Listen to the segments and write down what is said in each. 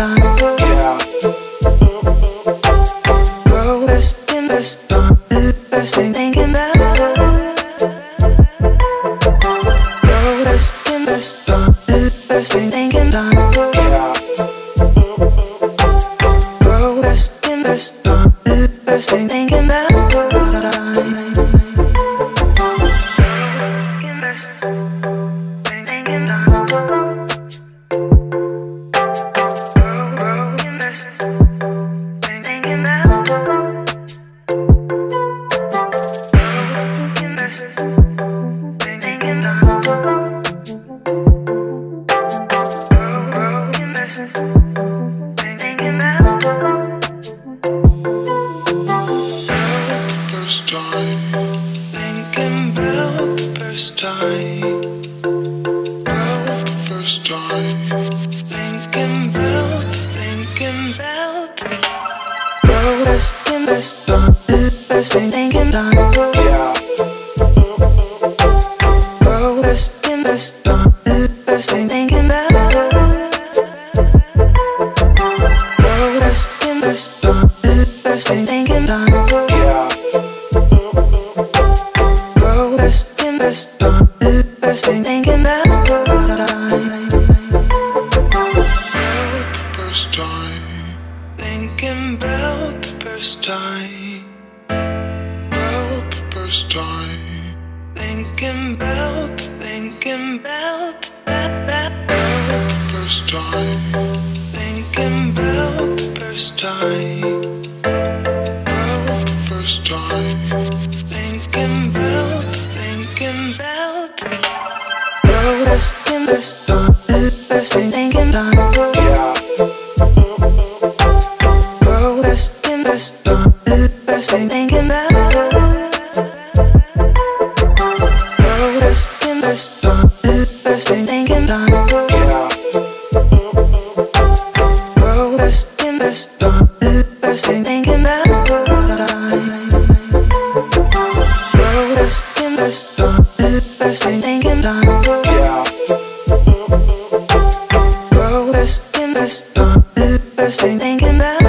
done. Yeah. First thing first, first thing thinking about. Thing first, first. First thing first, first thing thinking about. First thing thinking done. Yeah. First first, first about. Yeah. First about. First time. Thinking about the first time. About the first time. Thinking about, thinking about that, First time. Thinking about the first time. About the first time. Thinking about, thinking about. First thing first, first thinking done. first thinking about. Yeah. Girl, first thing, first, first Yeah. Girl, first thing, first, first thinking about.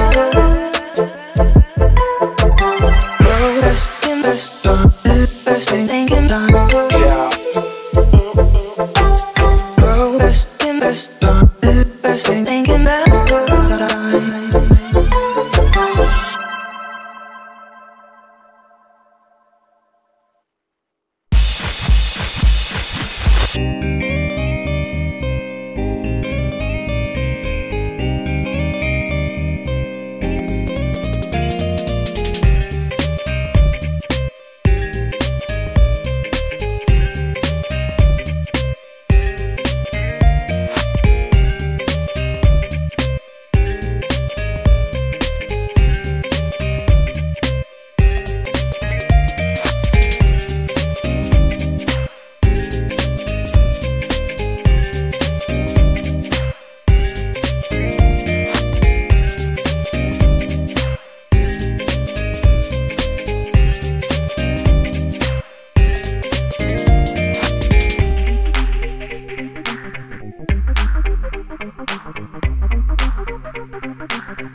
Thank you.